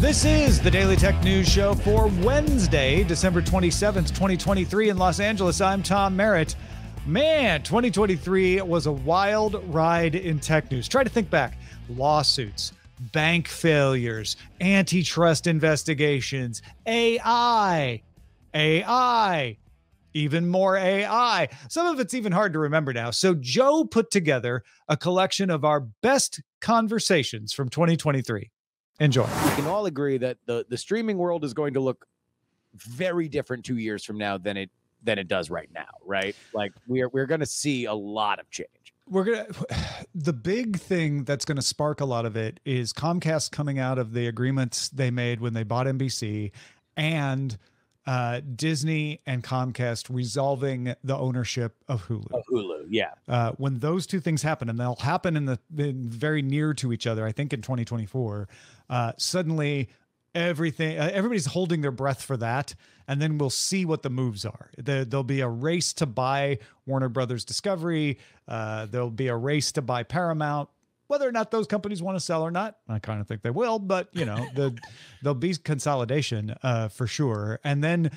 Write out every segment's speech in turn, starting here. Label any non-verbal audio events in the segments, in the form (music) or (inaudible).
This is the Daily Tech News Show for Wednesday, December 27th, 2023, in Los Angeles. I'm Tom Merritt. Man, 2023 was a wild ride in tech news. Try to think back lawsuits, bank failures, antitrust investigations, AI, AI, even more AI. Some of it's even hard to remember now. So, Joe put together a collection of our best conversations from 2023. Enjoy. We can all agree that the the streaming world is going to look very different two years from now than it than it does right now, right? Like we're we're going to see a lot of change. We're gonna. (sighs) The big thing that's going to spark a lot of it is Comcast coming out of the agreements they made when they bought NBC, and uh, Disney and Comcast resolving the ownership of Hulu. Of Hulu, yeah. Uh, when those two things happen, and they'll happen in the in very near to each other, I think in 2024, uh, suddenly everything uh, everybody's holding their breath for that and then we'll see what the moves are. There, there'll be a race to buy warner brothers discovery uh, there'll be a race to buy paramount. Whether or not those companies want to sell or not i kind of think they will but you know the, (laughs) there'll be consolidation uh, for sure. And then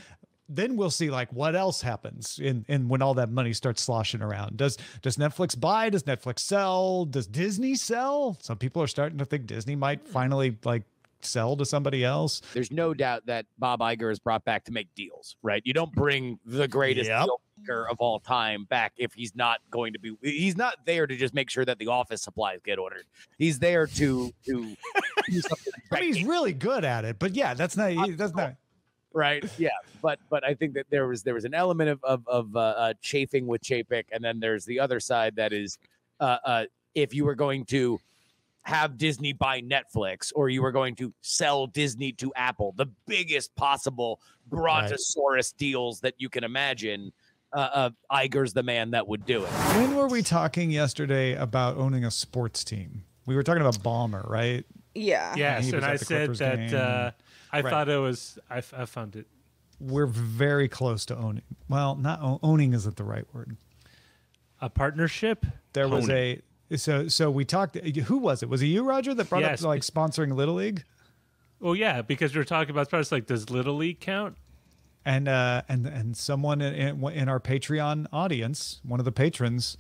then we'll see like what else happens in in when all that money starts sloshing around. Does does Netflix buy? Does Netflix sell? Does Disney sell? Some people are starting to think Disney might hmm. finally like sell to somebody else. There's no doubt that Bob Iger is brought back to make deals, right? You don't bring the greatest Yep. deal maker of all time back if he's not going to be. He's not there to just make sure that the office supplies get ordered. He's there to to do (laughs) something. I mean, he's really good at it, but yeah, that's not uh, that's not. Right yeah but but i think that there was there was an element of of, of uh, uh chafing with Chapek and then there's the other side that is uh uh if you were going to have disney buy netflix or you were going to sell disney to apple the biggest possible brontosaurus deals that you can imagine uh, uh Iger's the man that would do it. When were we talking yesterday about owning a sports team? We were talking about Ballmer, right? Yeah. Yes, he and I said Clippers that uh, I Right. thought it was. I, f- I found it. We're very close to owning. Well, not o- owning isn't the right word. A partnership. There was a so so we talked. Who was it? Was it you, Roger, that brought Yes. up like sponsoring Little League? Well, yeah, because we were talking about sports. Like, does Little League count? and uh and and someone in, in in our patreon audience one of the patrons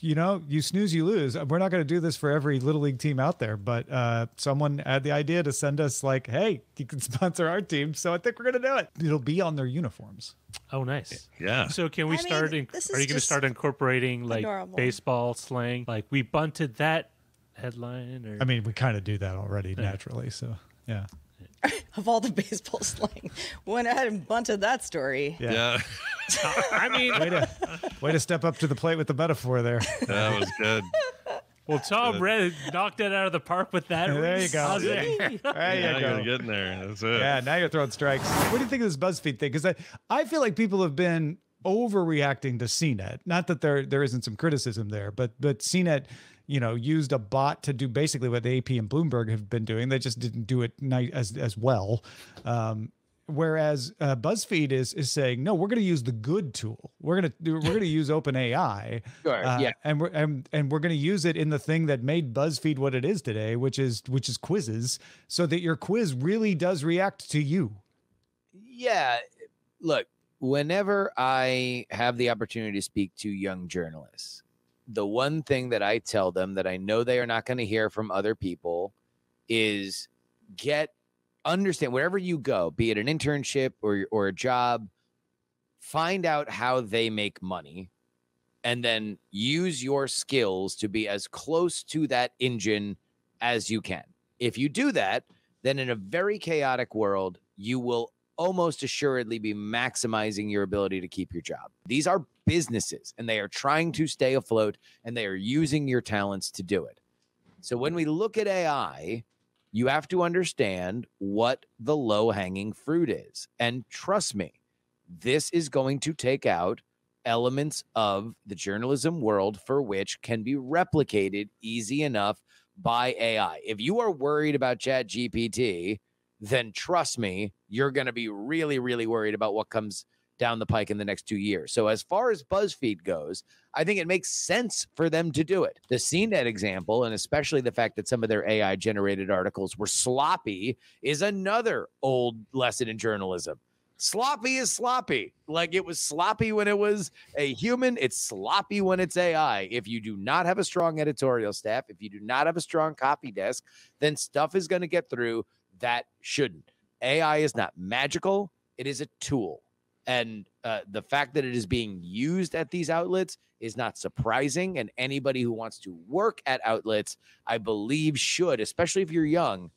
you know you snooze you lose we're not going to do this for every little league team out there but uh someone had the idea to send us like hey you can (laughs) sponsor our team so i think we're going to do it it'll be on their uniforms Oh, nice. Yeah. So, can we I start? in, this are you going to start incorporating like adorable. baseball slang? Like we bunted that headline, or i mean we kind of do that already naturally so yeah (laughs) Of all the baseball (laughs) slang, went ahead and bunted that story. yeah, Yeah. (laughs) I mean, way to way to step up to the plate with the metaphor there That was good. well, Tom Red knocked it out of the park with that. there you go How's it? there you yeah, go you're getting there. That's it. Yeah, now you're throwing strikes. What do you think of this BuzzFeed thing? Because I, I feel like people have been overreacting to CNET. Not that there there isn't some criticism there, but but CNET, you know, used a bot to do basically what the AP and Bloomberg have been doing. They just didn't do it ni- as as well. Um, whereas uh, BuzzFeed is is saying no, we're going to use the good tool. We're going to we're going to use OpenAI. (laughs) Sure, Uh, yeah. and we're and, and we're going to use it in the thing that made BuzzFeed what it is today, which is which is quizzes, so that your quiz really does react to you. Yeah, look, whenever I have the opportunity to speak to young journalists, the one thing that I tell them that I know they are not going to hear from other people is get understand wherever you go, be it an internship or or a job, find out how they make money and then use your skills to be as close to that engine as you can. If you do that, then in a very chaotic world, you will almost assuredly be maximizing your ability to keep your job. These are businesses and they are trying to stay afloat and they are using your talents to do it. So when we look at AI, you have to understand what the low hanging fruit is. And trust me, this is going to take out elements of the journalism world for which can be replicated easy enough by AI. If you are worried about Chat GPT, then trust me, you're going to be really, really worried about what comes down the pike in the next two years. So as far as BuzzFeed goes, I think it makes sense for them to do it. The CNET example, and especially the fact that some of their AI generated articles were sloppy, is another old lesson in journalism. Sloppy is sloppy. Like it was sloppy when it was a human, it's sloppy when it's AI. If you do not have a strong editorial staff, if you do not have a strong copy desk, then stuff is going to get through that shouldn't. AI is not magical, it is a tool. And uh, the fact that it is being used at these outlets is not surprising. And anybody who wants to work at outlets, I believe, should, especially if you're young,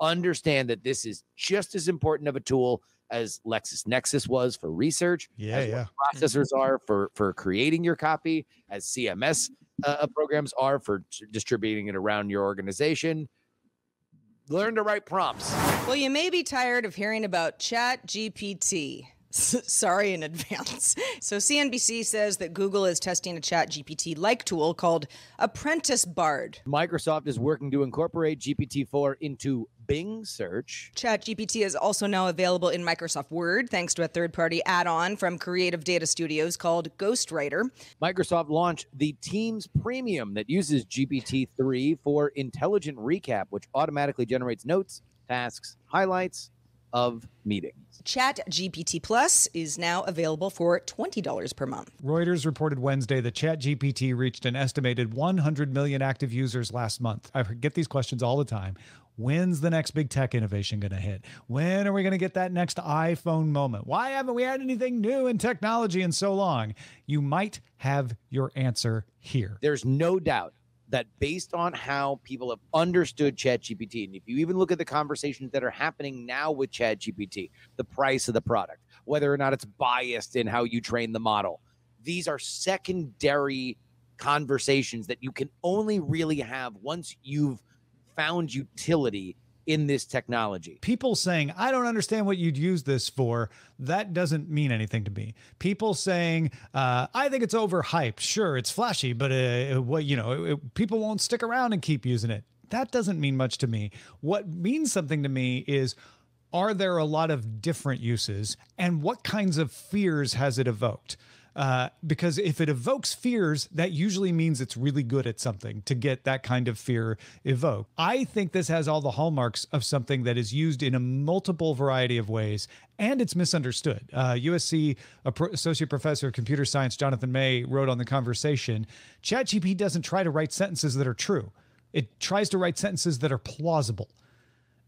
understand that this is just as important of a tool as LexisNexis was for research. Yeah, as yeah. Processors are for for creating your copy, as CMS uh, programs are for t- distributing it around your organization. Learn to write prompts. Well, you may be tired of hearing about Chat GPT. (laughs) Sorry in advance. (laughs) So, CNBC says that Google is testing a Chat GPT like tool called Apprentice Bard. Microsoft is working to incorporate GPT-4 into Bing search. Chat GPT is also now available in Microsoft Word thanks to a third party add on from Creative Data Studios called Ghostwriter. Microsoft launched the Teams Premium that uses GPT-3 for intelligent recap, which automatically generates notes, tasks, highlights of meetings. Chat GPT Plus is now available for $20 per month. Reuters reported Wednesday that ChatGPT reached an estimated 100 million active users last month. I get these questions all the time. When's the next big tech innovation going to hit? When are we going to get that next iPhone moment? Why haven't we had anything new in technology in so long? You might have your answer here. There's no doubt that based on how people have understood ChatGPT, and if you even look at the conversations that are happening now with ChatGPT, the price of the product, whether or not it's biased in how you train the model, these are secondary conversations that you can only really have once you've found utility in this technology. People saying, I don't understand what you'd use this for, that doesn't mean anything to me. People saying, uh, I think it's overhyped. Sure, it's flashy, but uh, what you know, it, people won't stick around and keep using it. That doesn't mean much to me. What means something to me is are there a lot of different uses and what kinds of fears has it evoked? Uh, because if it evokes fears, that usually means it's really good at something to get that kind of fear evoked. I think this has all the hallmarks of something that is used in a multiple variety of ways and it's misunderstood. Uh, USC Pro- Associate Professor of Computer Science Jonathan May wrote on the conversation ChatGPT doesn't try to write sentences that are true, it tries to write sentences that are plausible.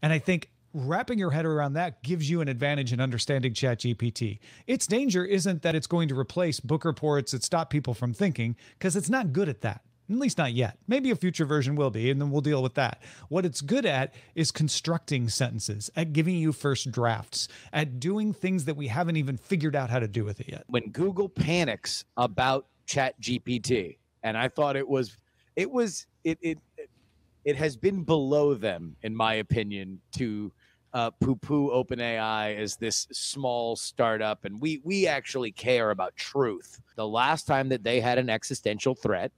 And I think wrapping your head around that gives you an advantage in understanding ChatGPT. Its danger isn't that it's going to replace book reports that stop people from thinking, because it's not good at that. At least not yet. Maybe a future version will be, and then we'll deal with that. What it's good at is constructing sentences, at giving you first drafts, at doing things that we haven't even figured out how to do with it yet. When Google panics about ChatGPT, and I thought it was, it was, it, it, it has been below them, in my opinion, to uh, poo-poo OpenAI as this small startup, and we we actually care about truth. The last time that they had an existential threat,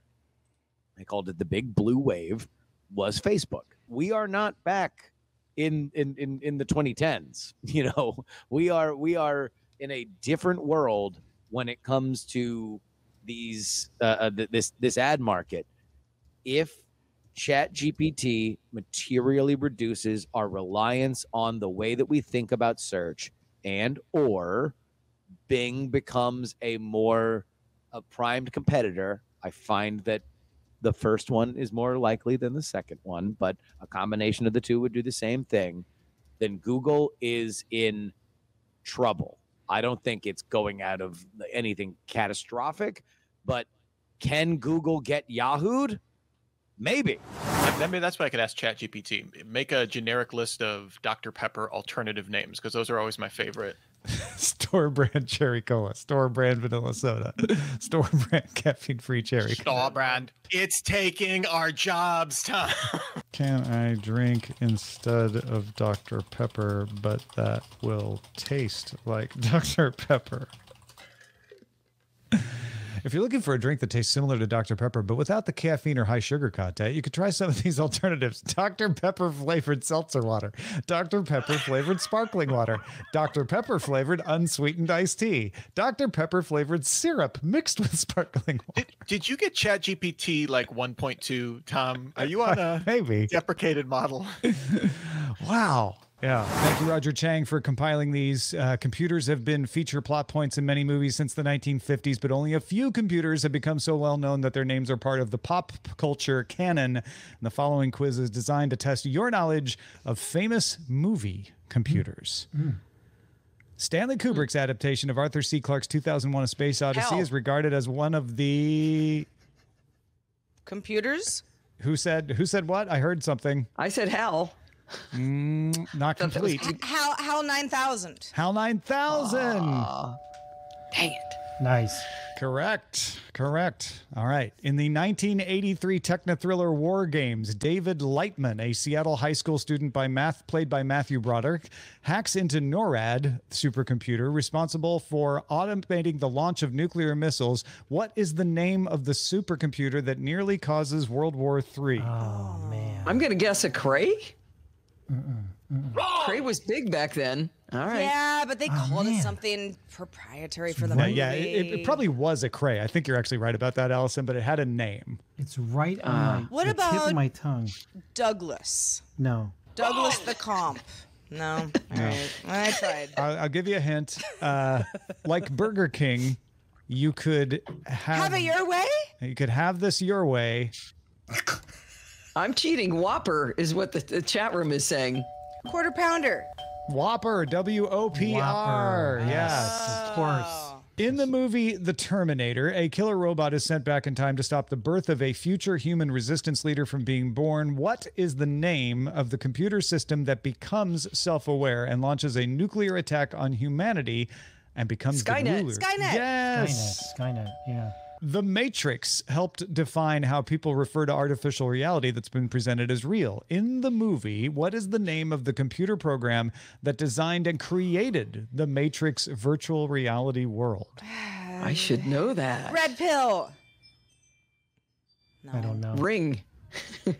they called it the big blue wave, was Facebook. We are not back in in in, in the 2010s. (laughs) You know, we are we are in a different world when it comes to these uh, uh, this this ad market. If Chat GPT materially reduces our reliance on the way that we think about search and or Bing becomes a more a primed competitor. I find that the first one is more likely than the second one, but a combination of the two would do the same thing. Then Google is in trouble. I don't think it's going out of anything catastrophic, but can Google get Yahooed? Maybe. Maybe that's why I could ask ChatGPT. Make a generic list of Dr. Pepper alternative names because those are always my favorite. (laughs) store brand cherry cola, store brand vanilla soda, (laughs) store brand caffeine free cherry. Store brand. It's taking our jobs, Tom. (laughs) Can I drink instead of Dr. Pepper, but that will taste like Dr. Pepper? If you're looking for a drink that tastes similar to Dr. Pepper, but without the caffeine or high sugar content, you could try some of these (laughs) alternatives Dr. Pepper flavored seltzer water, Dr. Pepper flavored sparkling water, Dr. Pepper flavored unsweetened iced tea, Dr. Pepper flavored syrup mixed with (laughs) sparkling water. Did, did you get ChatGPT like 1.2, Tom? Are you on (laughs) a Maybe. deprecated model? Wow. Yeah. Thank you, Roger Chang, for compiling these. Uh, computers have been feature plot points in many movies since the 1950s, but only a few computers have become so well known that their names are part of the pop culture canon. And the following quiz is designed to test your knowledge of famous movie computers. Stanley Kubrick's adaptation of Arthur C. Clarke's 2001 A Space Odyssey Hell. is regarded as one of the. Computers? Who said who said what? I heard something. I said hell. Mm, not Thought that was complete. Hal Hal 9000. HAL 9000. Dang it. Nice. Correct. Correct. All right. In the 1983 techno thriller War Games, David Lightman, a Seattle high school student by math played by Matthew Broderick, hacks into NORAD supercomputer responsible for automating the launch of nuclear missiles. What is the name of the supercomputer that nearly causes World War III? Oh man. I'm gonna guess a Cray. Cray was big back then. All right. Yeah, but they called it something proprietary for the yeah, movie. yeah, it, it probably was a Cray. I think you're actually right about that, Allison, but it had a name. It's right on my What the tip about- of my tongue. Douglas. No. Douglas the comp. No. (laughs) All right. I tried. (laughs) I'll, I'll give you a hint. Uh, like Burger King, you could have, Have it your way? you could have this your way. (laughs) I'm cheating. Whopper is what the, the chat room is saying. Quarter pounder. Whopper, W O P R. Yes. Of course. In the movie The Terminator, a killer robot is sent back in time to stop the birth of a future human resistance leader from being born. What is the name of the computer system that becomes self aware and launches a nuclear attack on humanity and becomes Skynet. the ruler? Skynet. Yes. Skynet. Skynet. Yeah. The Matrix helped define how people refer to artificial reality that's been presented as real. In the movie, what is the name of the computer program that designed and created the Matrix virtual reality world? I should know that. Red pill. I don't know. Ring. (laughs)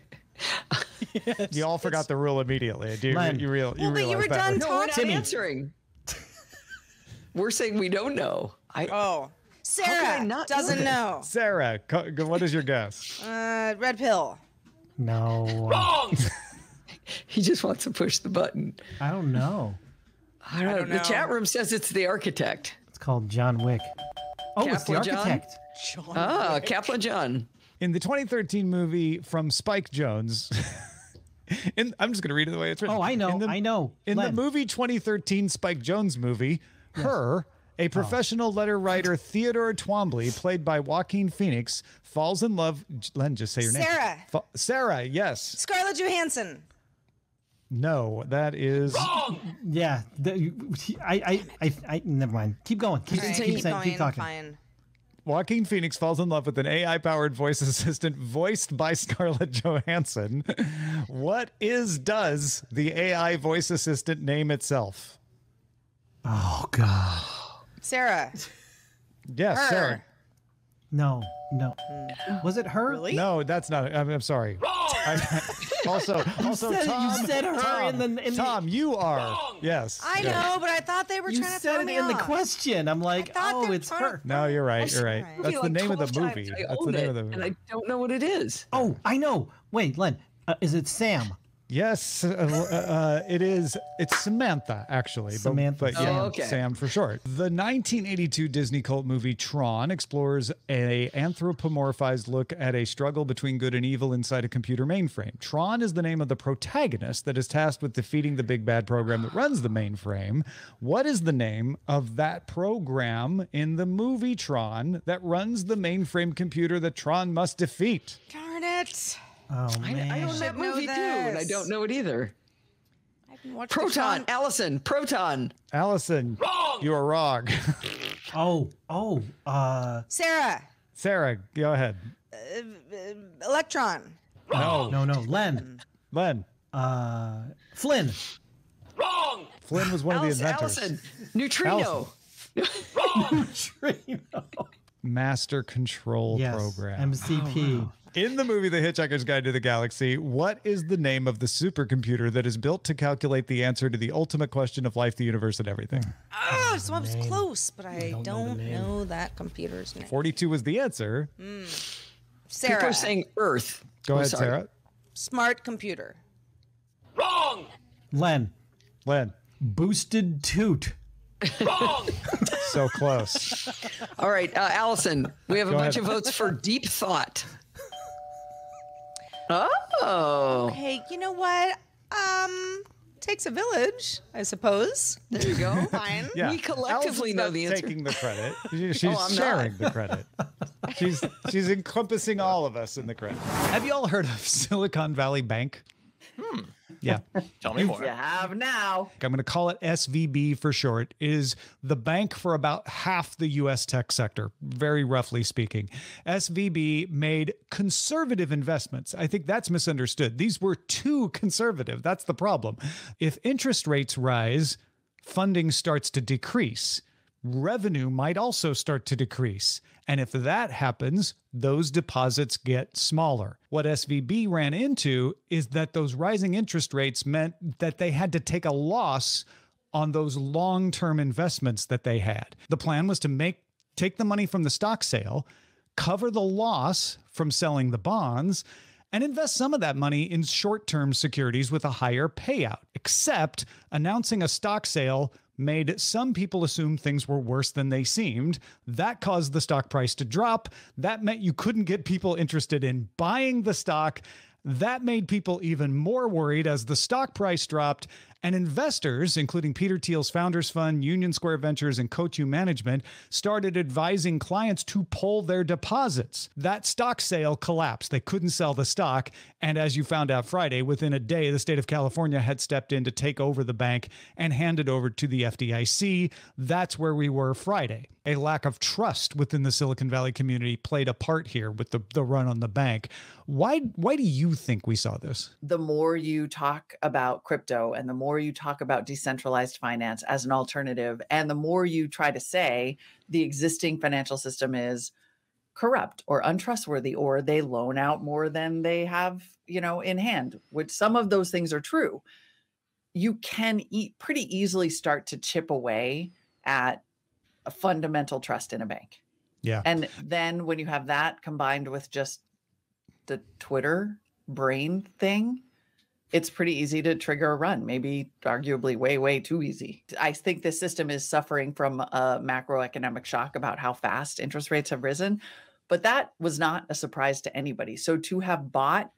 You all forgot the rule immediately. Do you, Len. you, real, you Well, but you realize were that, done right? No, we're not talking. answering. (laughs) we're saying we don't know. I Oh. Sarah not doesn't know. Sarah, co- go- what is your guess? Uh, red pill. No. Wrong. (laughs) he just wants to push the button. I don't know. I don't, know. don't The chat room says it's the architect. It's called John Wick. Oh, it's the Kaplan John? architect. Ah, Kaplan John. In the 2013 movie from Spike Jonze, (laughs) in, I'm just going to read it the way it's written. Oh, I know. The- I know. In Len. the movie 2013 Spike Jonze movie, Her, a oh. professional letter writer Theodore Twombly, played by Joaquin Phoenix, falls in love. Len, just say your name. Sarah. Fa- Sarah, yes. Scarlett Johansson. No, that is. wrong. Yeah. the- I, I, I, I, never mind. Keep going. Keep, All right, keep, keep saying- going. keep talking. Fine. Joaquin Phoenix falls in love with an AI powered voice assistant voiced by (laughs) Scarlett Johansson. What is, does the AI voice assistant name itself? Oh God. Sarah. (laughs) Yes, Her. Sarah. No. No. (gasps) Was it her? Really? No, that's not. I'm, I'm sorry. I- (laughs) also, also, said- you said her Tom, in the- in the- Tom, you are. Yes. I yes. know, but I thought they were You trying to said throw it me in the question. I'm like, oh, it's her. to- No, you're right. You're right. swear. That's feel the like name of the movie. I That's the name of the movie. And. I don't know what it is. Oh, I know. Wait, Len. Uh, is it Sam? Yes, uh, uh, it is. It's Samantha, actually. but- Samantha, but, yeah, Sam. Oh, okay. Sam for short. The 1982 Disney cult movie Tron explores a anthropomorphized look at a struggle between good and evil inside a computer mainframe. Tron is the name of the protagonist that is tasked with defeating the big bad program that runs the mainframe. What is the name of that program in the movie Tron that runs the mainframe computer that Tron must defeat? Darn it. Oh I, man. I own that should know movie too, and I don't know it either. I've been watching Proton, Allison, Proton. Allison, wrong. you are wrong. (laughs) oh, oh. Uh, Sarah. Sarah, go ahead. Electron. No, no, no. Len. Len. Uh, Flynn. Wrong. Flynn was one of the inventors. Allison, Neutrino. Allison. (laughs) Master Control Yes. Program. MCP. In the movie The Hitchhiker's Guide to the Galaxy, what is the name of the supercomputer that is built to calculate the answer to the ultimate question of life, the universe, and everything? Ah, so I was close, but I don't, know, that computer's name. 42 was the answer. Sarah, People are saying Earth. Go Oh, ahead, sorry. Sarah. smart computer. Wrong. Len. Len. Boosted toot. Wrong. (laughs) so close. All right, uh, Allison, we have a bunch ahead. of votes for deep thought. Oh, Hey, you know what? Um, takes a village, I suppose. there you go. (laughs) Fine. Yeah. We collectively Allison's know the answer. taking the credit. (laughs) She's Oh, I'm sharing the credit. She's she's encompassing all of us in the credit. Have you all heard of Silicon Valley Bank? Hmm. Yeah. (laughs) Tell me more. You have now. I'm going to call it SVB for short, is the bank for about half the US tech sector, very roughly speaking. SVB made conservative investments. I think that's misunderstood. These were too conservative. That's the problem. If interest rates rise, funding starts to decrease. Revenue might also start to decrease. And if that happens, those deposits get smaller. What SVB ran into is that those rising interest rates meant that they had to take a loss on those long-term investments that they had. The plan was to make take the money from the stock sale, cover the loss from selling the bonds, and invest some of that money in short-term securities with a higher payout. Except announcing a stock sale made some people assume things were worse than they seemed. That caused the stock price to drop. That meant you couldn't get people interested in buying the stock. That made people even more worried as the stock price dropped. And investors, including Peter Thiel's Founders Fund, Union Square Ventures, and Coatue Management, started advising clients to pull their deposits. That stock sale collapsed. They couldn't sell the stock. And as you found out Friday, within a day, the state of California had stepped in to take over the bank and hand it over to the FDIC. That's where we were Friday. A lack of trust within the Silicon Valley community played a part here with the, the run on the bank. Why, why do you think we saw this? the more you talk about crypto and the more you talk about decentralized finance as an alternative, and the more you try to say the existing financial system is corrupt or untrustworthy or they loan out more than they have, you know, in hand, which some of those things are true. You can eat pretty easily start to chip away at a fundamental trust in a bank. Yeah. And then when you have that combined with just the Twitter brain thing, it's pretty easy to trigger a run, maybe arguably way, way too easy. I think the system is suffering from a macroeconomic shock about how fast interest rates have risen, but that was not a surprise to anybody. So to have bought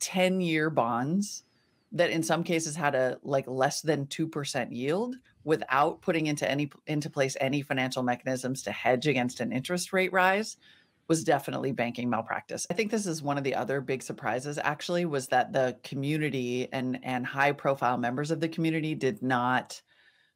10 year bonds that in some cases had a like less than 2% yield without putting into any into place any financial mechanisms to hedge against an interest rate rise was definitely banking malpractice. I think this is one of the other big surprises actually was that the community and and high profile members of the community did not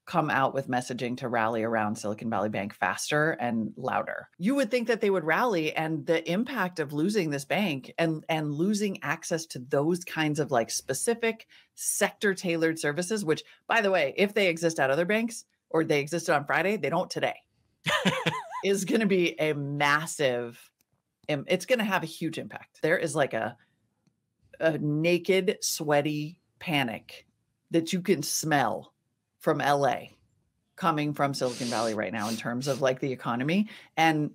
come out with messaging to rally around Silicon Valley Bank faster and louder. You would think that they would rally and the impact of losing this bank and and losing access to those kinds of like specific sector tailored services which by the way, if they exist at other banks or they existed on Friday, they don't today. (laughs) is going to be a massive it's going to have a huge impact. There is like a a naked sweaty panic that you can smell from LA coming from Silicon Valley right now in terms of like the economy and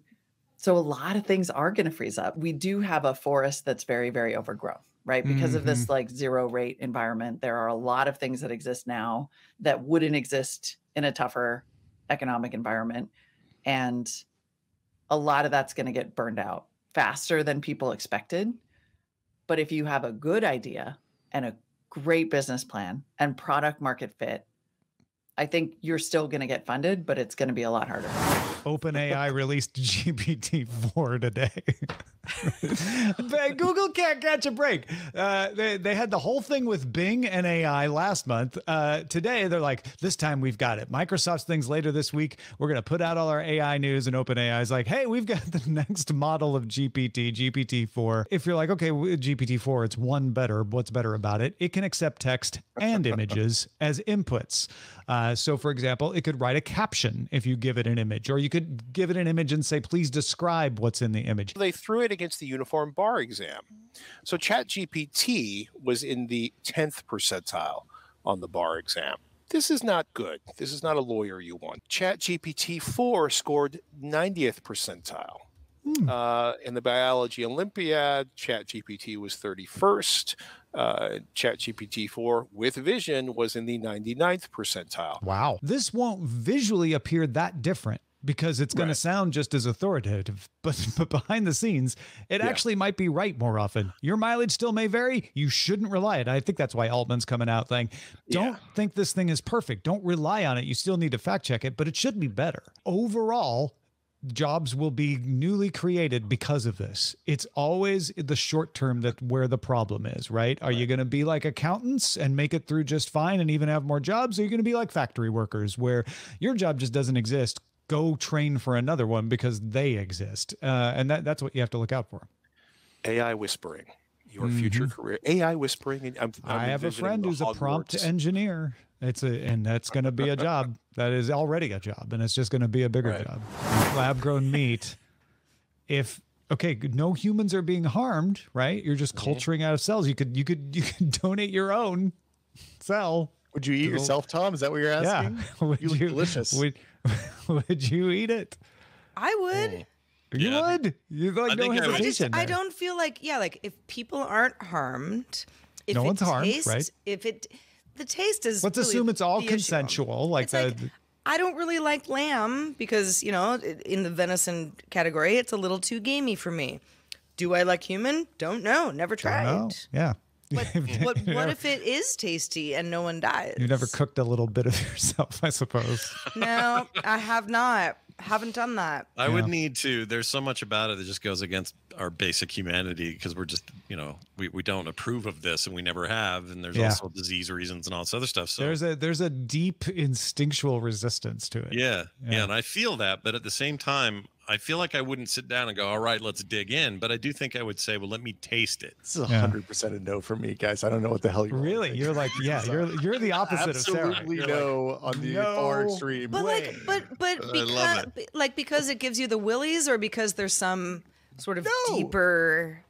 so a lot of things are going to freeze up. We do have a forest that's very very overgrown, right? Because of this mm-hmm. like zero rate environment, there are a lot of things that exist now that wouldn't exist in a tougher economic environment and a lot of that's going to get burned out faster than people expected. But if you have a good idea and a great business plan and product market fit, I think you're still going to get funded, but it's going to be a lot harder. (laughs) OpenAI released (laughs) GPT-4 today. (laughs) (laughs) But Google can't catch a break. Uh, they, they had the whole thing with Bing and AI last month. Uh, today, they're like, this time we've got it. Microsoft's things later this week. We're going to put out all our AI news, and OpenAI is like, hey, we've got (laughs) the next model of GPT, GPT-4. If you're like, okay, w- GPT-4, it's one better. What's better about it? It can accept text and (laughs) images as inputs. Uh, so, for example, it could write a caption if you give it an image, or you could give it an image and say, please describe what's in the image. They threw it against the uniform bar exam. So ChatGPT was in the 10th percentile on the bar exam. This is not good. This is not a lawyer you want. ChatGPT 4 scored 90th percentile. Uh, in the biology Olympiad, ChatGPT was 31st. Uh, ChatGPT 4 with vision was in the 99th percentile. Wow. This won't visually appear that different because it's going to sound just as authoritative, (laughs) but, but behind the scenes, it actually might be right more often. Your mileage still may vary. You shouldn't rely on it. I think that's why Altman's coming out saying, don't think this thing is perfect. Don't rely on it. You still need to fact check it, but it should be better. Overall, jobs will be newly created because of this. It's always the short term that where the problem is, right? Are you going to be like accountants and make it through just fine and even have more jobs? Or are you going to be like factory workers where your job just doesn't exist? Go train for another one because they exist. Uh, and that, that's what you have to look out for. AI whispering, your future career. AI whispering. And I'm, I'm Mm-hmm. I have a friend who's a prompt engineer. It's a and that's going to be a job. (laughs) That is already a job, and it's just going to be a bigger Right. job. Lab grown (laughs) meat. If okay, no humans are being harmed, right? You're just culturing out of cells. You could you could you could (laughs) donate your own cell. Would you eat yourself, Tom? Is that what you're asking? Yeah. Would You look delicious. Would, (laughs) would you eat it? I would. Mm. You Yeah, I would. You like I no think I just hesitation. I don't feel like yeah, like if people aren't harmed, if No it one's harmed, tastes, right? If it the taste is Let's really assume it's all the issue. consensual. Like It's the, like, I don't really like lamb because you know in the venison category it's a little too gamey for me. Do I like human? Don't know. Never tried. Oh, yeah. (laughs) But what, what if it is tasty and no one dies? You've never cooked a little bit of (laughs) yourself, I suppose. No, I have not. Haven't done that. I would need to. There's so much about it that just goes against our basic humanity because we're just, you know, we, we don't approve of this and we never have. And there's Yeah. also disease reasons and all this other stuff. So There's a there's a deep instinctual resistance to it. yeah, yeah, Yeah. and I feel that, but at the same time, I feel like I wouldn't sit down and go, "All right, let's dig in." But I do think I would say, "Well, let me taste it." This is Yeah. hundred percent a no for me, guys. I don't know what the hell you're Really, you're like yeah, you're you're the opposite of Sarah. absolutely You're no on the far no extreme. But like, but but because like because it gives you the willies, or because there's some sort of No. deeper,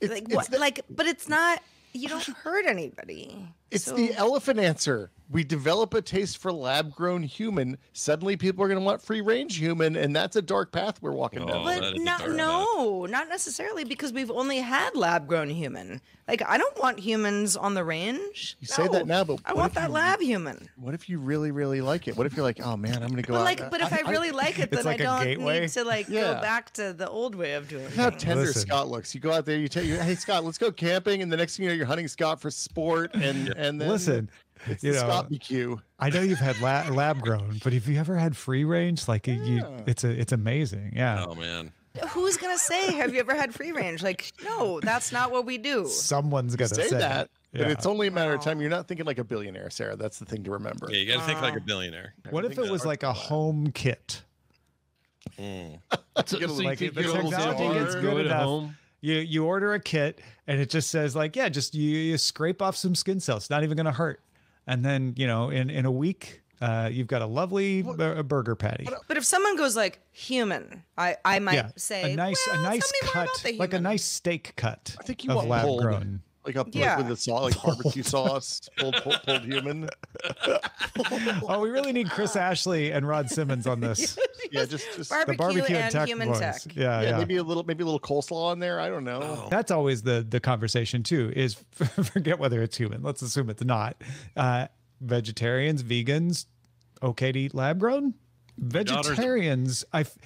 It's- like it's what? the- like, but it's not. You don't hurt anybody. It's So- the elephant answer. We develop a taste for lab grown human. Suddenly people are going to want free range human. And that's a dark path we're walking down. Oh, that But is not, dark no, not necessarily because we've only had lab grown human. Like I don't want humans on the range. You say that No. now, but I want that you- lab human. What if you really, really like it? What if you're like, oh man, I'm going to go But out. like, but if I, really (laughs) like it, then like a I don't gateway? need to like Yeah. go back to the old way of doing Look how tender Listen. Scott looks. You go out there, you tell you, hey Scott, let's go camping, and the next thing you know, you're hunting Scott for sport, and and then Listen, it's you the know, Scott BQ. I know you've had lab, lab grown, but have you ever had free range? Like you, it's a it's amazing. Yeah. Oh man, Who's gonna say? Have you ever had free range? Like, no, that's not what we do. Someone's gonna Say, say, that, but Yeah. it's only a matter of time. You're not thinking like a billionaire, Sarah. That's the thing to remember. yeah, you got to think like a Oh. billionaire. What if it was like a home kit? Mm. (laughs) So, so like, the get a little technology jar. gets good enough, You you order a kit and it just says like, yeah, just you, you scrape off some skin cells. It's not even gonna hurt. And then you know, in in a week, uh, you've got a lovely bur- burger patty. But if someone goes like human, I I might yeah, say a nice well, a nice tell me more cut, like a nice steak cut. I think you of want lab grown. Like a Yeah. with the sauce, like barbecue sauce, pulled, pulled, pulled human. (laughs) Oh, we really need Chris Ashley and Rod Simmons on this. (laughs) Yeah, just just Barbecue, the barbecue and, and tech human boys. tech. Yeah, yeah, yeah. maybe a little maybe a little coleslaw in there. I don't know. Oh. That's always the the conversation too. Is (laughs) forget whether it's human. Let's assume it's not. Uh, vegetarians, vegans, okay to eat lab grown. daughter's- Vegetarians, I, f-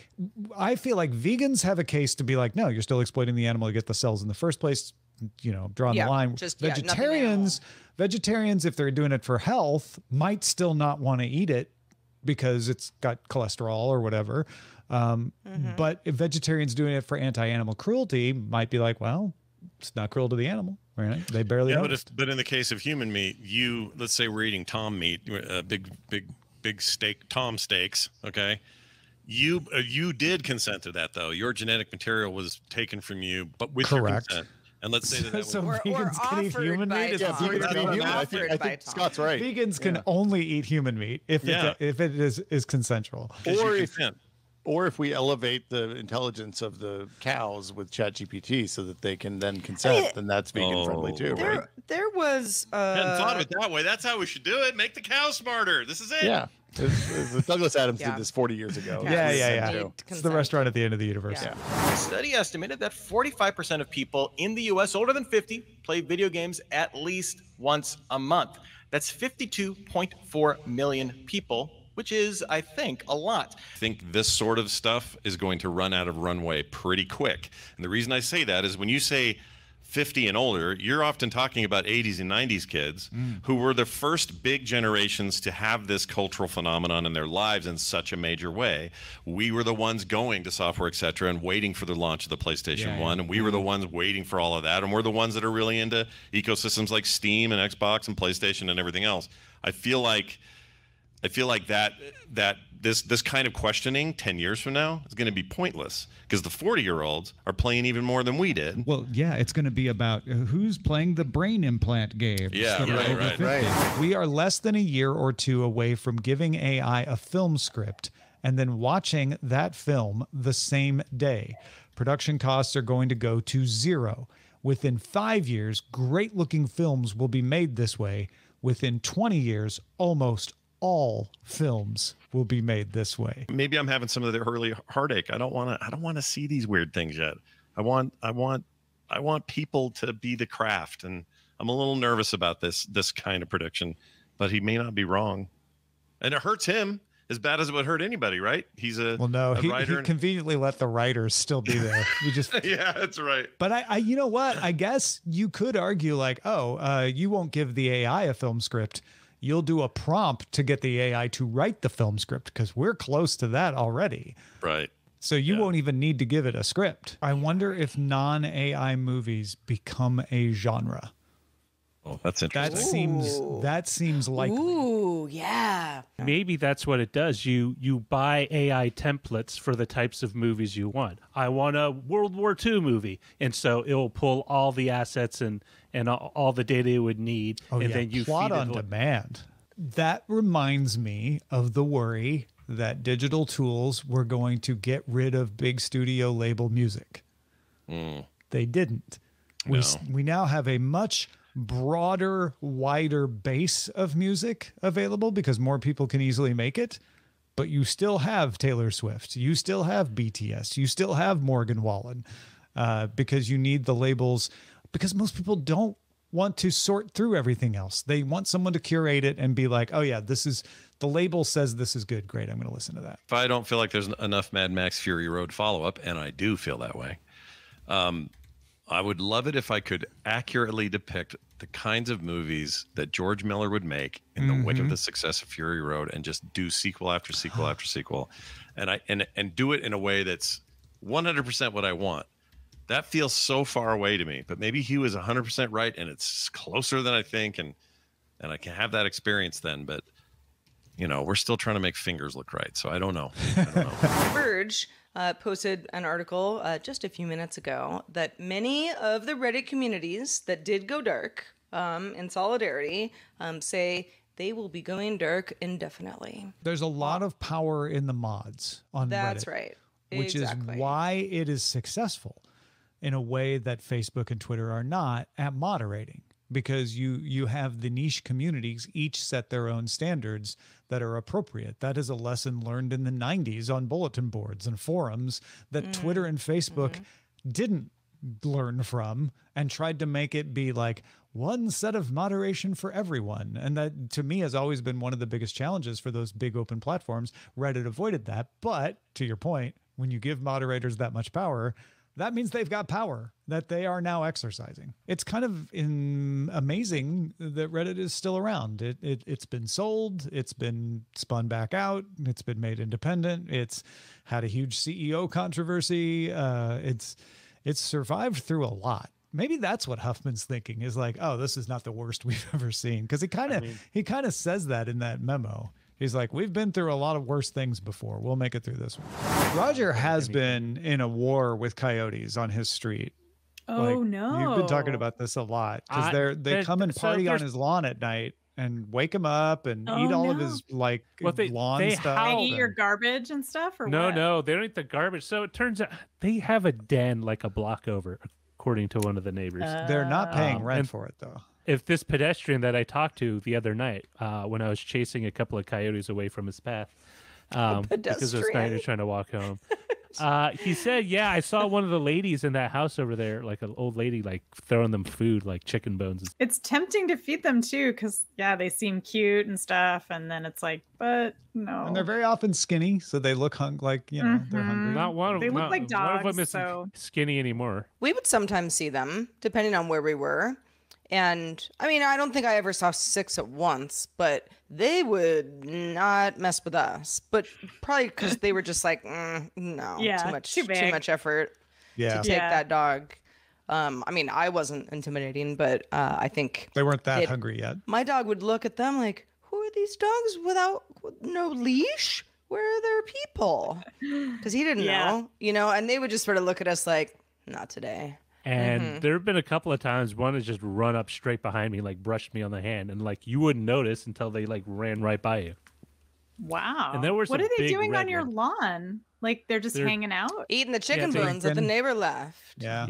I feel like vegans have a case to be like, no, you're still exploiting the animal to get the cells in the first place. You know, drawing Yeah, the line. just- yeah, vegetarians, vegetarians, if they're doing it for health, might still not want to eat it because it's got cholesterol or whatever. Um, Mm-hmm. But if vegetarians doing it for anti-animal cruelty might be like, well, it's not cruel to the animal, right? They barely Yeah, know. but if but in the case of human meat, you let's say we're eating tom meat, uh, big big big steak, tom steaks. Okay, you uh, you did consent to that though. Your genetic material was taken from you, but with your Correct. consent. And let's say that, that So was, Or, or vegans can eat human meat? Yeah, vegans can eat human. I think- I think Scott's right. Vegans can Yeah. only eat human meat if Yeah. it if it is is consensual. 'cause you Or if- consent. Or if we elevate the intelligence of the cows with ChatGPT so that they can then consent, then that's vegan friendly Oh. too, There, right? there was. Uh, hadn't thought of it that way. That's how we should do it. Make the cow smarter. This is it. Yeah. It's- it's- Douglas Adams Yeah. did this 40 years ago. Yeah, Yeah, yeah, the yeah. same show. Need It's the restaurant at the end of the universe. Yeah. A study estimated that 45% of people in the US older than 50 play video games at least once a month. That's 52.4 million people, which is, I think, a lot. I think this sort of stuff is going to run out of runway pretty quick. And the reason I say that is when you say 50 and older, you're often talking about 80s and 90s kids mm. who were the first big generations to have this cultural phenomenon in their lives in such a major way. We were the ones going to software, et cetera, and waiting for the launch of the PlayStation Yeah, yeah. 1. And we were the mm-hmm. ones waiting for all of that. And we're the ones that are really into ecosystems like Steam and Xbox and PlayStation and everything else. I feel like I feel like that that this this kind of questioning 10 years from now is going to be pointless because the 40 year olds are playing even more than we did. Well, yeah, it's going to be about uh, who's playing the brain implant game. Yeah, right, right. 50. Right. We are less than a year or two away from giving AI a film script and then watching that film the same day. Production costs are going to go to zero. Within five years, great looking films will be made this way. Within 20 years, almost all films will be made this way. Maybe I'm having some of the early heartache. I don't want to I don't want to see these weird things yet. I want I want I want people to be the craft and I'm a little nervous about this this kind of prediction, but he may not be wrong. And it hurts him as bad as it would hurt anybody, right? He's a Well, no, a he, he and- conveniently let the writers still be there. You just (laughs) yeah, that's right. But I, I, you know what? I guess you could argue like, oh, uh, you won't give the AI a film script. You'll do a prompt to get the AI to write the film script because we're close to that already. Right. So you Yeah. won't even need to give it a script. I wonder if non-AI movies become a genre. Oh, that's interesting. That interesting. seems Ooh. that seems likely. Ooh, yeah. Maybe that's what it does. You you buy AI templates for the types of movies you want. I want a World War II movie, and so it will pull all the assets and and all, all the data it would need, Oh and yeah, then you plot feed on it. demand. That reminds me of the worry that digital tools were going to get rid of big studio label music. They didn't. We we now have a much broader, wider base of music available because more people can easily make it. But you still have Taylor Swift. You still have BTS. You still have Morgan Wallen uh, because you need the labels. Because most people don't want to sort through everything else. They want someone to curate it and be like, oh, yeah, this is the label says this is good. Great. I'm going to listen to that. if I don't feel like there's enough Mad Max Fury Road follow up, and I do feel that way, um, I would love it if I could accurately depict the kinds of movies that George Miller would make in the wake of the success of Fury Road, and just do sequel after sequel after sequel, and I and and do it in a way that's 100% what I want. That feels so far away to me, but maybe he was 100% right, and it's closer than I think, and and I can have that experience then, but you know, we're still trying to make fingers look right. So I don't know. I don't know. (laughs) Verge uh, posted an article uh, just a few minutes ago that many of the Reddit communities that did go dark um, in solidarity um, say they will be going dark indefinitely. There's a lot of power in the mods on That's Reddit. right. which exactly. is why it is successful in a way that Facebook and Twitter are not at moderating because you you have the niche communities each set their own standards that are appropriate. That is a lesson learned in the 90s on bulletin boards and forums that mm-hmm. Twitter and Facebook mm-hmm. didn't learn from and tried to make it be like one set of moderation for everyone. And that to me has always been one of the biggest challenges for those big open platforms. Reddit avoided that. But to your point, when you give moderators that much power, that means they've got power that they are now exercising. It's kind of in, amazing that Reddit is still around. It, it it's been sold, it's been spun back out, it's been made independent. It's had a huge CEO controversy. Uh, it's it's survived through a lot. Maybe that's what Huffman's thinking is like, oh, this is not the worst (laughs) we've ever seen because he kind of he kind of says that in that memo. He's like, we've been through a lot of worse things before. We'll make it through this one. Roger has been in a war with coyotes on his street. Oh no! You've been talking about this a lot because they're they come and so party on his lawn at night and wake him up and Oh, eat all of his like Well, they- lawn they stuff. They howl eat your garbage and stuff, or No, what? no, they don't eat the garbage. So it turns out they have a den like a block over, according to one of the neighbors. They're not paying Um, rent and for it though. If this pedestrian that I talked to the other night, uh, when I was chasing a couple of coyotes away from his path, (laughs) um, because this night was trying to walk home, (laughs) uh, he said, "Yeah, I saw one of the ladies in that house over there, like an old lady, like throwing them food, like chicken bones." It's tempting to feed them too, because yeah, they seem cute and stuff, and then it's like, but no. And they're very often skinny, so they look hung like you know they're hungry. Not one of They look not- like One of dogs, them isn't so- skinny anymore. We would sometimes see them, depending on where we were. And I mean, I don't think I ever saw six at once, but they would not mess with us. But probably because they were just like, mm, no, Yeah, too much, too too, much effort Yeah. to take Yeah. that dog. Um, I mean, I wasn't intimidating, but uh, I think They weren't that it- hungry yet. my dog would look at them like, "Who are these dogs without no leash? Where are their people?" Because he didn't (laughs) Yeah. know, you know. And they would just sort of look at us like, "Not today." And Mhm. there have been a couple of times one has just run up straight behind me, like brushed me on the hand, and like you wouldn't notice until they like ran right by you. wow. And there were what are they big doing on your ones. lawn? Like they're just They're- hanging out. Eating the chicken they're- bones that the neighbor left. Yeah.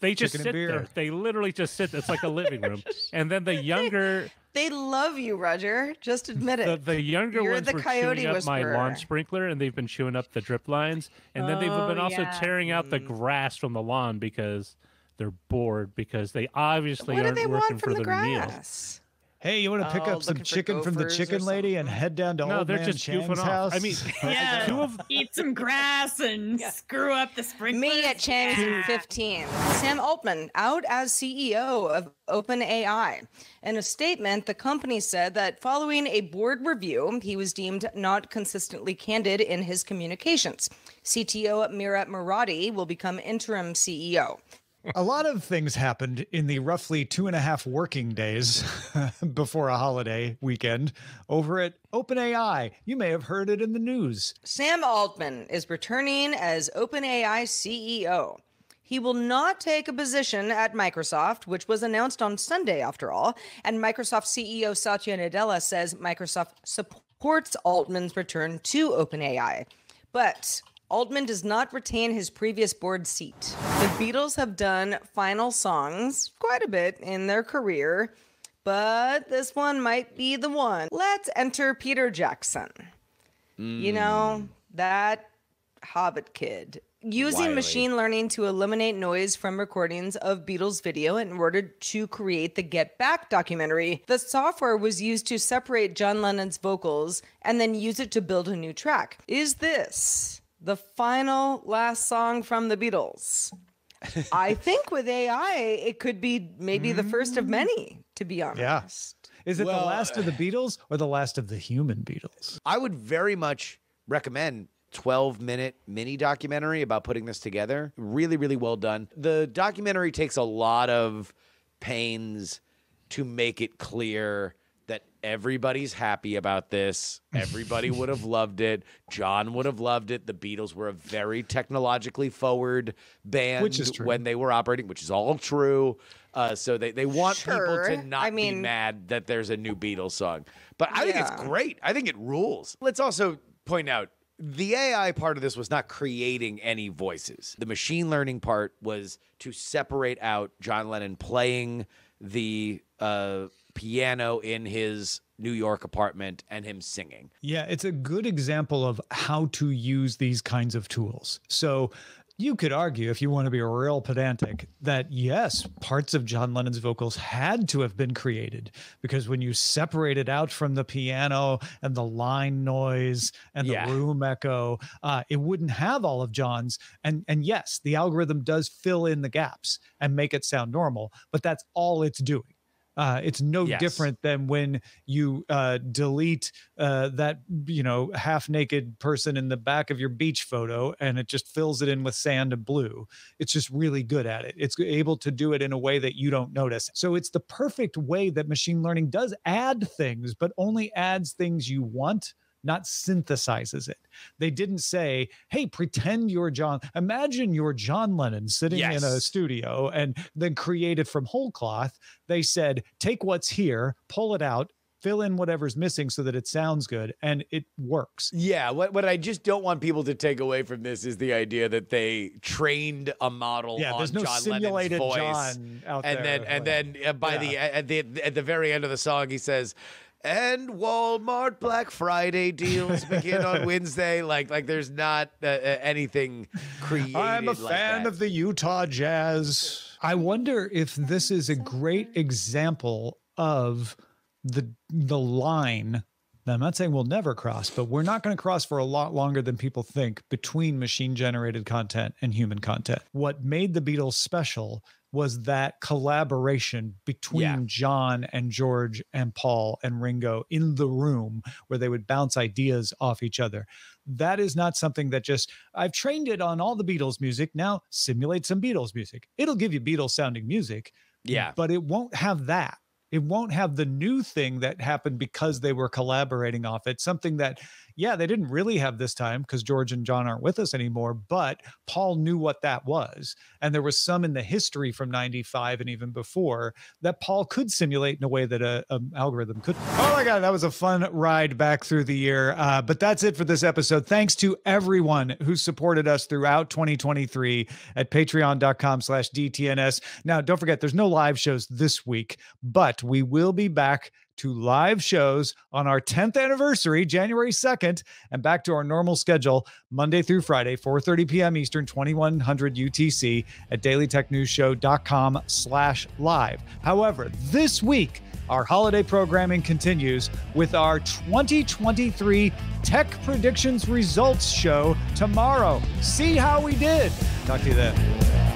They just Chicken sit there. They literally just sit. It's like a living room. (laughs) And then the younger, They love you, Roger. Just admit it. the younger You're ones the were coyote chewing up my lawn sprinkler, and they've been chewing up the drip lines. And then they've Oh, been also yeah. tearing out the grass from the lawn because they're bored because they obviously what aren't they working want for the their meals. grass? Hey, you want to pick Oh, up some chicken from the chicken lady and head down to No, old they're man just Chang's goofing off. house? I mean, (laughs) (laughs) Yeah, two of eat some grass and screw up the sprinklers. Me at Chang's in 15. Sam Altman out as CEO of OpenAI. In a statement, the company said that following a board review, he was deemed not consistently candid in his communications. CTO Mira Murati will become interim CEO. A lot of things happened in the roughly two and a half working days (laughs) before a holiday weekend over at OpenAI. You may have heard it in the news. Sam Altman is returning as OpenAI CEO. He will not take a position at Microsoft, which was announced on Sunday, after all. And Microsoft CEO Satya Nadella says Microsoft supports Altman's return to OpenAI. But Altman does not retain his previous board seat. The Beatles have done final songs quite a bit in their career, but this one might be the one. Let's enter Peter Jackson. You know, that Hobbit kid. Using Wiley. machine learning to eliminate noise from recordings of Beatles video in order to create the Get Back documentary, the software was used to separate John Lennon's vocals and then use it to build a new track. Is this the final last song from the Beatles? I (laughs) think with AI, it could be maybe the first of many, to be honest. Yeah. Is it Well, the last of the Beatles or the last of the human Beatles? I would very much recommend 12 minute mini documentary about putting this together. Really, really well done. The documentary takes a lot of pains to make it clear that everybody's happy about this. Everybody would have (laughs) loved it. John would have loved it. The Beatles were a very technologically forward band Which is true. when they were operating, which is all true. Uh, so they, they want Sure. people to not I be mean- mad that there's a new Beatles song. But I think it's great. I think it rules. Let's also point out the AI part of this was not creating any voices. The machine learning part was to separate out John Lennon playing the uh, piano in his New York apartment and him singing. Yeah, it's a good example of how to use these kinds of tools. So you could argue, if you want to be real pedantic, that yes, parts of John Lennon's vocals had to have been created because when you separate it out from the piano and the line noise and Yeah. the room echo, uh, it wouldn't have all of John's. And and yes, the algorithm does fill in the gaps and make it sound normal, but that's all it's doing. Uh, it's no Yes. different than when you uh, delete uh, that you know half naked person in the back of your beach photo and it just fills it in with sand and blue. It's just really good at it. It's able to do it in a way that you don't notice. So it's the perfect way that machine learning does add things, but only adds things you want. Not synthesizes it. They didn't say, "Hey, pretend you're John. Imagine you're John Lennon sitting in a studio and then created from whole cloth." They said, "Take what's here, pull it out, fill in whatever's missing so that it sounds good, and it works." Yeah, what what I just don't want people to take away from this is the idea that they trained a model Yeah, on there's no John simulated Lennon's voice, John out and there, then and like- then uh, by the at the at the very end of the song he says. And Walmart Black Friday deals begin on (laughs) Wednesday. Like, like there's not uh, uh, anything created. I'm a like fan that. of the Utah Jazz. I wonder if this is a great example of the the line. Now, I'm not saying we'll never cross, but we're not going to cross for a lot longer than people think between machine generated content and human content. What made the Beatles special was that collaboration between Yeah. John and George and Paul and Ringo in the room where they would bounce ideas off each other. That is not something that just I've trained it on all the Beatles music. Now simulate some Beatles music. It'll give you Beatles sounding music. Yeah. But it won't have that. It won't have the new thing that happened because they were collaborating off it. Something that, yeah, they didn't really have this time because George and John aren't with us anymore, but Paul knew what that was. And there was some in the history from 95 and even before that Paul could simulate in a way that a, a algorithm couldn't. Oh my God, that was a fun ride back through the year. Uh, but that's it for this episode. Thanks to everyone who supported us throughout 2023 at patreon.com slash DTNS. Now, don't forget, there's no live shows this week, but we will be back to live shows on our 10th anniversary, January 2nd, and back to our normal schedule Monday through Friday, 4:30 p.m. Eastern, 2100 UTC at dailytechnewsshow.com slash live. However, this week, our holiday programming continues with our 2023 Tech Predictions Results Show tomorrow. See how we did. Talk to you then.